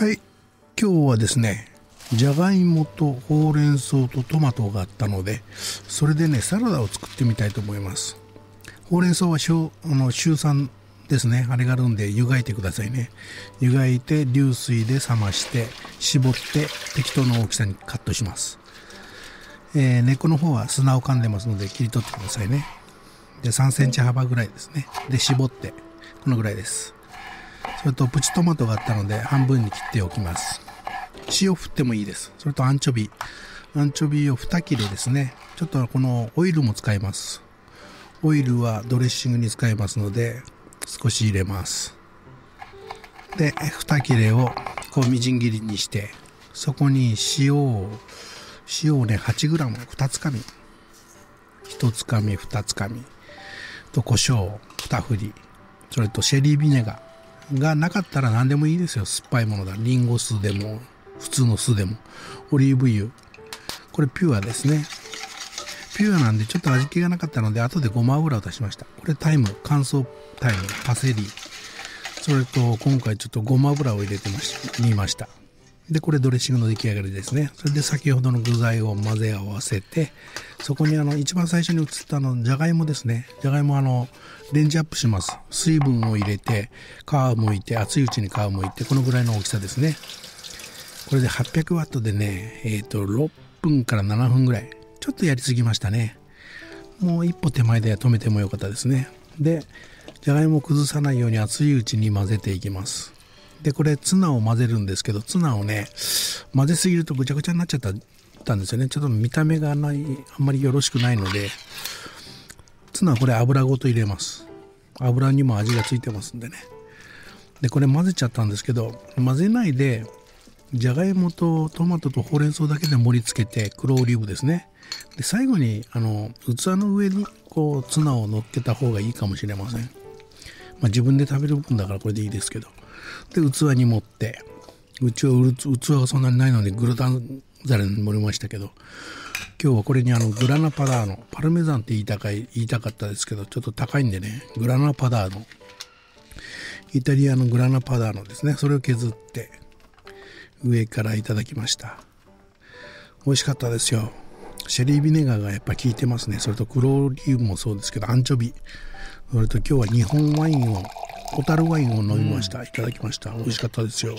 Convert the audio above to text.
はい。今日はですねじゃがいもとほうれん草とトマトがあったのでそれでねサラダを作ってみたいと思います。ほうれん草はあの週3ですね。あれがあるんで湯がいてくださいね。湯がいて流水で冷まして絞って適当な大きさにカットします、えー、根っこの方は砂を噛んでますので切り取ってくださいね。で3センチ幅ぐらいですね。で絞ってこのぐらいです。それとプチトマトがあったので半分に切っておきます。塩振ってもいいです。それとアンチョビ。アンチョビを2切れですね。ちょっとこのオイルも使います。オイルはドレッシングに使いますので少し入れます。で2切れをこうみじん切りにしてそこに塩を塩をね 8g2 つかみ。1つかみ2つかみ。と胡椒2振り。それとシェリービネガー。がなかったら何でもいいですよ。酸っぱいものだ。リンゴ酢でも普通の酢でも。オリーブ油。これピュアですね。ピュアなんでちょっと味気がなかったので後でごま油を足しました。これタイム乾燥タイムパセリ。それと今回ちょっとごま油を入れてまし煮ました。でこれドレッシングの出来上がりですね。それで先ほどの具材を混ぜ合わせてそこにあの一番最初に映ったのじゃがいもですね。じゃがいもあのレンジアップします。水分を入れて皮を剥いて熱いうちに皮を剥いてこのぐらいの大きさですね。これで800ワットでねえっ、ー、と6分から7分ぐらい。ちょっとやりすぎましたね。もう一歩手前で止めてもよかったですね。でじゃがいもを崩さないように熱いうちに混ぜていきます。でこれツナを混ぜるんですけどツナをね混ぜすぎるとぐちゃぐちゃになっちゃったんですよね。ちょっと見た目があんまりあんまりよろしくないのでツナはこれ油ごと入れます。油にも味がついてますんでね。でこれ混ぜちゃったんですけど混ぜないでじゃがいもとトマトとほうれん草だけで盛り付けて黒オリーブですね。で最後にあの器の上にこうツナを乗っけた方がいいかもしれません、まあ、自分で食べる分だからこれでいいですけど。で器に盛って。うちは器がそんなにないのでグルタン皿に盛りましたけど。今日はこれにあのグラナパダーノパルメザンって言いたかい言いたかったですけどちょっと高いんでねグラナパダーノイタリアのグラナパダーノですねそれを削って上からいただきました。美味しかったですよ。シェリービネガーがやっぱ効いてますね。それと黒オリーブもそうですけどアンチョビ。それと今日は日本ワインを小樽ワインを飲みました、いただきました。美味しかったですよ。